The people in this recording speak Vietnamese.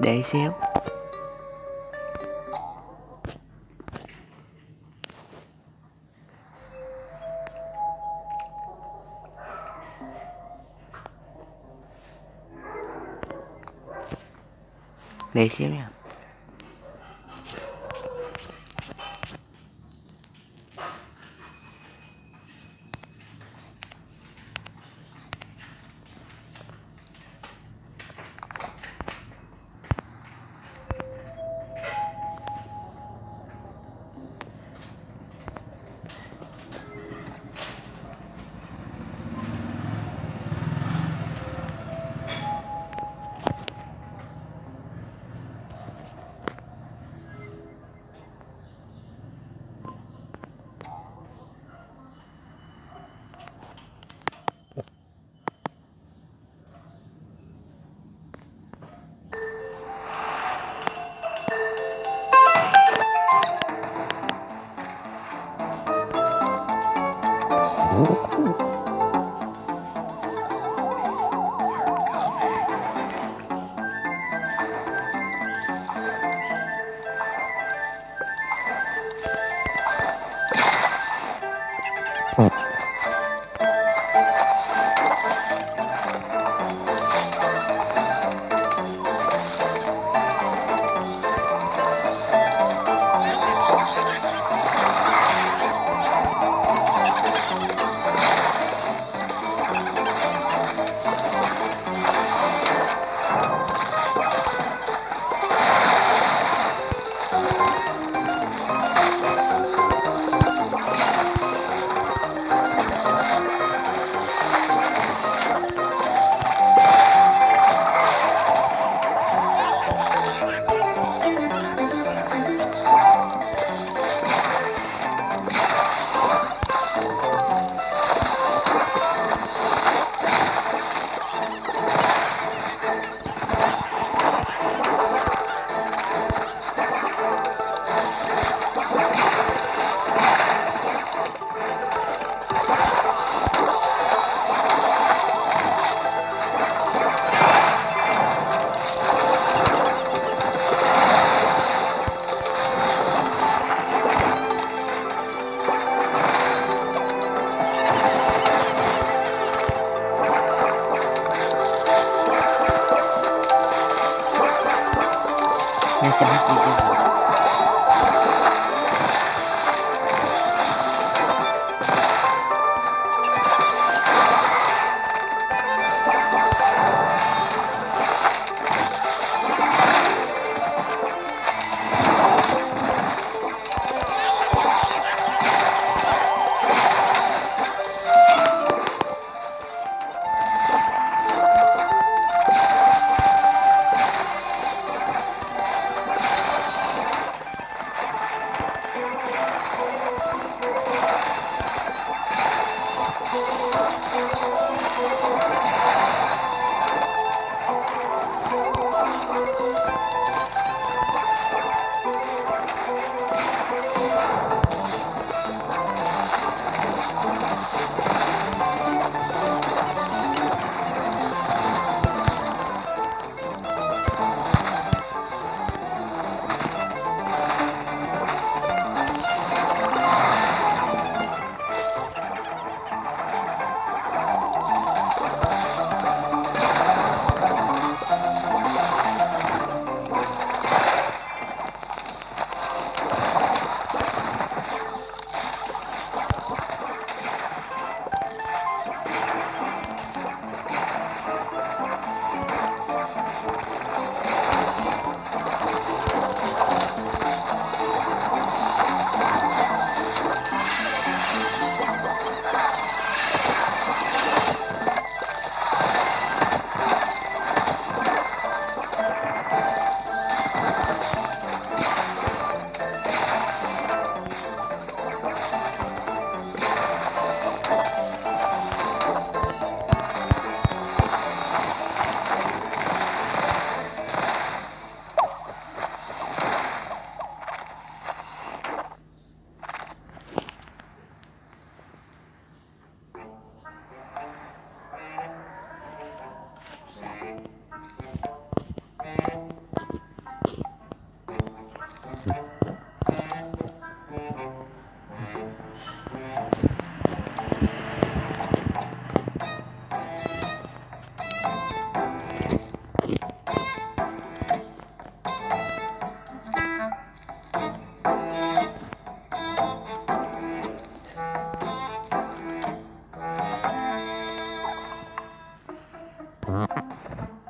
để xéo để xíu nha. Oh. Nghe xem Uh-huh.